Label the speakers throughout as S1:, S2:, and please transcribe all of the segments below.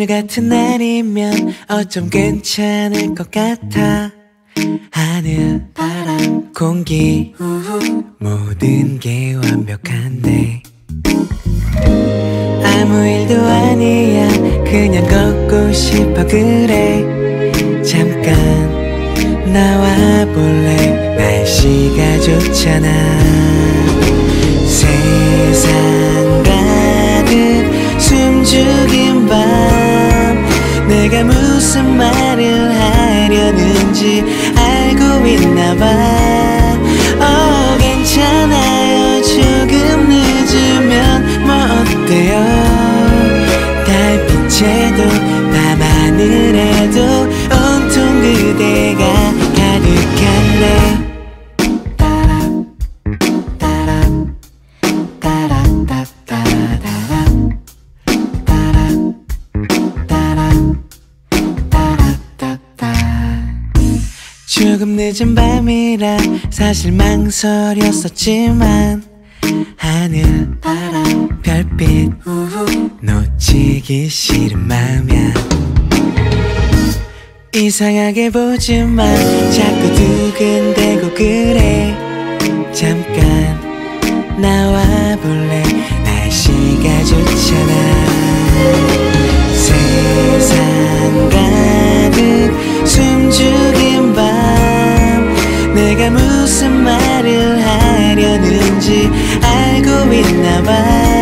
S1: 오늘 같은 날이면 어쩜 괜찮을 것 같아 하늘 바람 공기 모든 게 완벽한데 아무 일도 아니야 그냥 걷고 싶어 그래 잠깐 좋잖아. 세상 가득 숨죽인 밤 내가 무슨 말을 하려는지 알고 있나 봐. 어, 괜찮아요. 조금 늦으면 뭐 어때요? 달빛에도 조금 늦은 밤이라 사실 망설였었지만 하늘 바람 별빛 놓치기 싫은 마음이야. 이상하게 보지만 자꾸 두근대고 그래. 잠깐 말을 하려는지 알고 있나 봐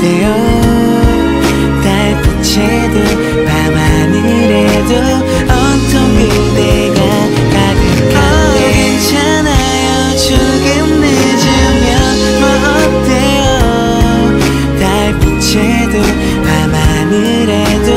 S1: 어때요. 달빛에도 밤하늘에도 온통 그대가 가득한데 oh, 괜찮아요. 조금 늦으면 뭐 어때요? 달빛에도 밤하늘에도